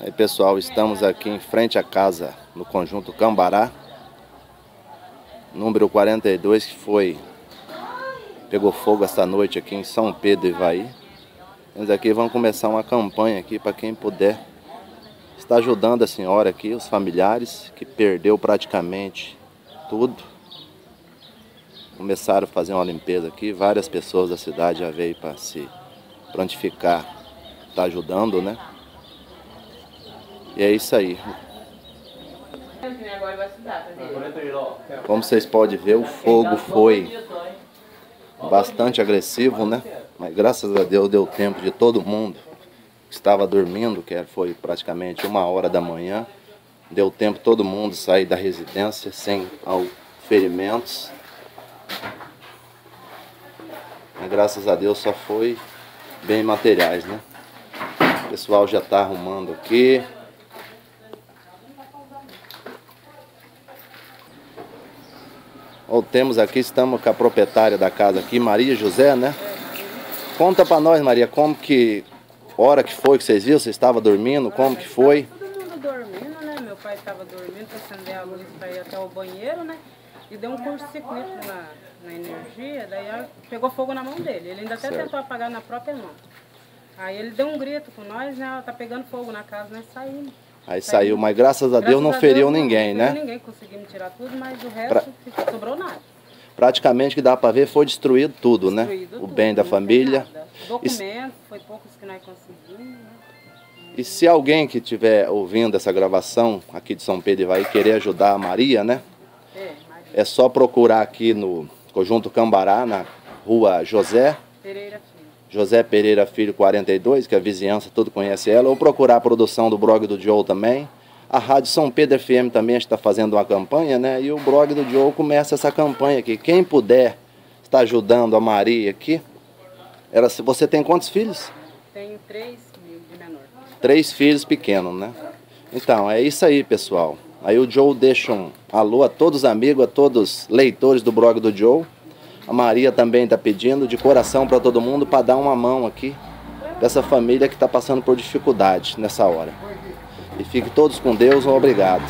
Aí pessoal, estamos aqui em frente à casa no conjunto Cambará, número 42, que foi pegou fogo esta noite aqui em São Pedro Ivaí. Nós aqui vamos começar uma campanha aqui para quem puder estar ajudando a senhora aqui, os familiares que perdeu praticamente tudo. Começaram a fazer uma limpeza aqui, várias pessoas da cidade já veio para se prontificar, tá ajudando, né? E é isso aí. Como vocês podem ver, o fogo foi bastante agressivo, né? Mas graças a Deus deu tempo de todo mundo que estava dormindo, que foi praticamente uma hora da manhã. Deu tempo todo mundo sair da residência sem ferimentos. Mas graças a Deus só foi bem materiais, né? O pessoal já está arrumando aqui. Temos aqui, estamos com a proprietária da casa aqui, Maria José, né? Conta para nós, Maria, como que, hora que foi que vocês viram? Você estava dormindo? Como que foi? Todo mundo dormindo, né? Meu pai estava dormindo para acender a luz para ir até o banheiro, né? E deu um curto-circuito na, na energia, daí pegou fogo na mão dele. Ele ainda até certo. tentou apagar na própria mão. Aí ele deu um grito com nós, né? Ela tá pegando fogo na casa, nós saímos. Aí saiu, mas graças a Deus não feriu ninguém, não né? ninguém, conseguimos tirar tudo, mas o resto pra... sobrou nada. Praticamente que dá para ver foi destruído tudo, né? Destruído o tudo, bem da família. Documentos, e... foi poucos que nós conseguimos, né? E se alguém que estiver ouvindo essa gravação aqui de São Pedro vai querer ajudar a Maria, né? É, Maria. é só procurar aqui no Conjunto Cambará, na rua José Pereira José Pereira Filho 42, que a vizinhança todo conhece ela, ou procurar a produção do blog do Joe também. A Rádio São Pedro FM também está fazendo uma campanha, né? E o blog do Joe começa essa campanha aqui. Quem puder estar ajudando a Maria aqui. Ela, você tem quantos filhos? Tenho três de menor. Três filhos pequenos, né? Então, é isso aí, pessoal. Aí o Joe deixa um alô a todos os amigos, a todos os leitores do blog do Joe. A Maria também está pedindo de coração para todo mundo para dar uma mão aqui dessa família que está passando por dificuldade nessa hora. E fiquem todos com Deus, obrigado.